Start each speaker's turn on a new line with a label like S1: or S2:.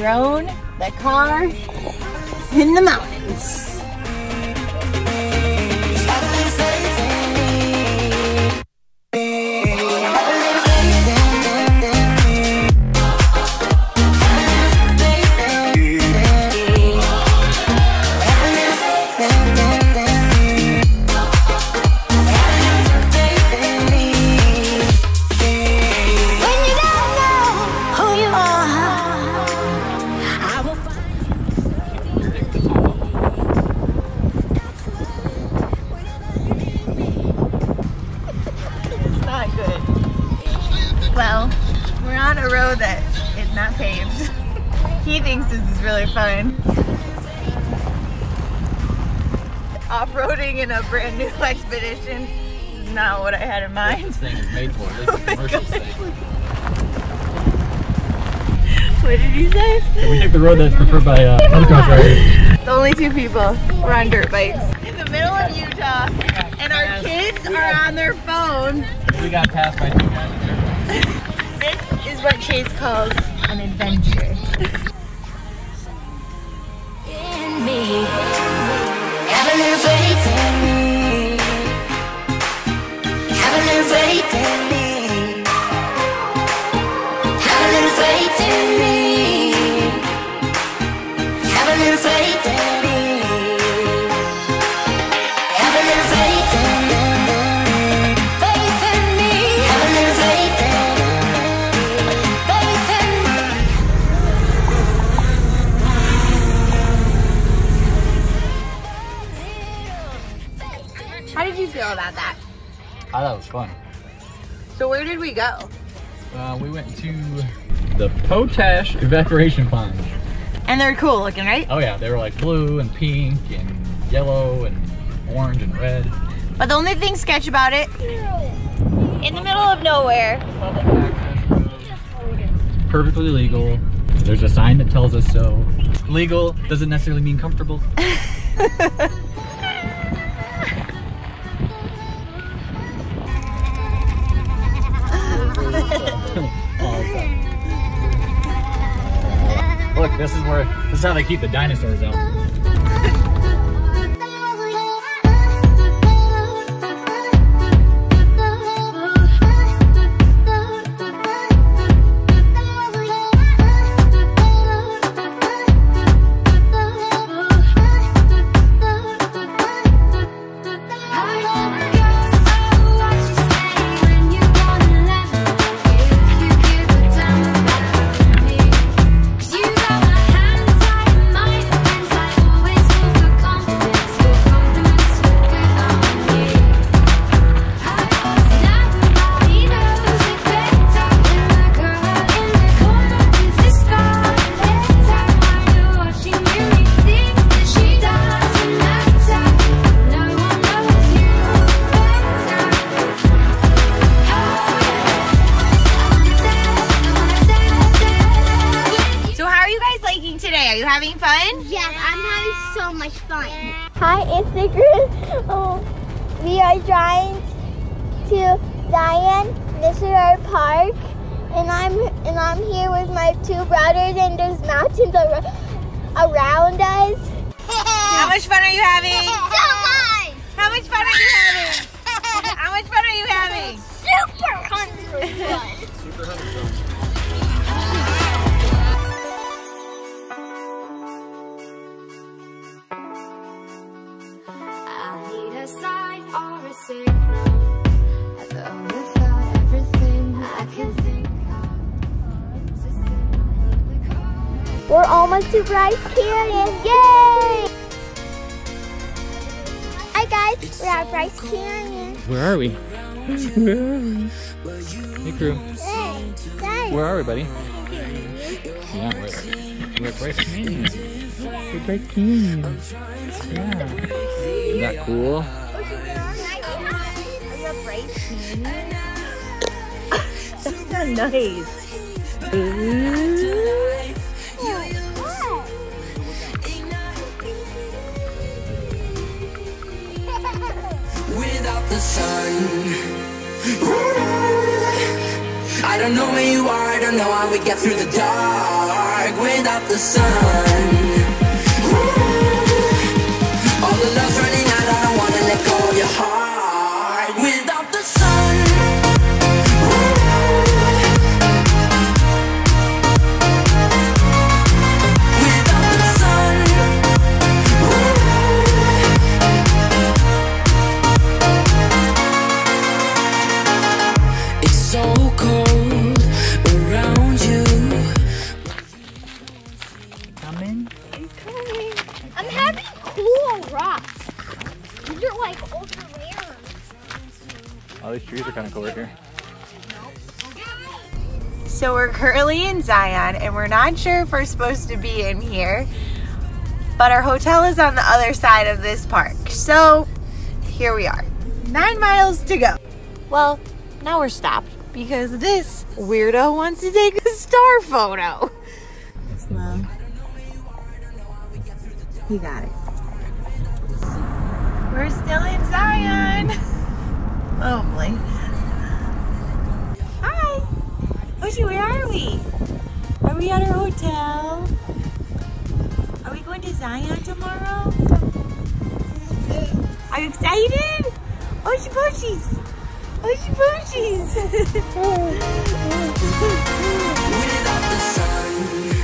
S1: drone, the car, in the mountains. Thinks this is really fun. Off-roading in a brand new expedition is not what I had in mind.
S2: This thing is made for, at least the commercial thing.
S1: What did you say?
S2: Can We took the road that's preferred by uh, motocross riders.
S1: The only two people were on dirt bikes. In the middle of Utah, and our kids are on their phone.
S2: We got passed by two guys.
S1: This is what Chase calls an adventure.
S3: Me. Have a little faith in me. Have a little faith in me.
S2: I thought it was fun.
S1: So where did we go?
S2: Uh, we went to the Potash evaporation ponds.
S1: And they're cool looking, right?
S2: Oh yeah, they were like blue and pink and yellow and orange and red.
S1: But the only thing sketch about it, in the middle of nowhere,
S2: Public access road. Perfectly legal. There's a sign that tells us so. Legal doesn't necessarily mean comfortable. this is how they keep the dinosaurs out.
S1: having fun?
S4: Yes, I'm having so much fun. Hi, Instagram. Oh, we are driving to Zion National Park, and I'm and I'm here with my two brothers, and there's mountains ar- around us.
S1: How much fun are you having?
S4: So much!
S1: How much fun are you having? How much fun are you having?
S4: Super fun!
S3: I
S4: We're almost to Bryce Canyon. Yay! Hi guys, we're at Bryce Canyon.
S2: Where are we? Where are we? Hey crew.
S4: Hey, guys.
S2: Where are we, buddy? Yeah, where are we? We're at Bryce Canyon. We're at Bryce Canyon. Yeah. Isn't that cool?
S1: That's so nice.
S5: without sun. I don't know where you are, I don't know how we get through the dark. without the sun. All the love's running out, I don't wanna let go of your heart.
S2: All these trees are kind of cool right here.
S1: So we're currently in Zion and we're not sure if we're supposed to be in here. But our hotel is on the other side of this park. So here we are. Nine miles to go. Well, now we're stopped because this weirdo wants to take a star photo. Well, he got it. We're still in Zion. Boy. Hi. Oshi, where are we? Are we at our hotel? Are we going to Zion tomorrow? Are you excited? Oshi Poshies! Oshi Poshies!
S5: Without the sun.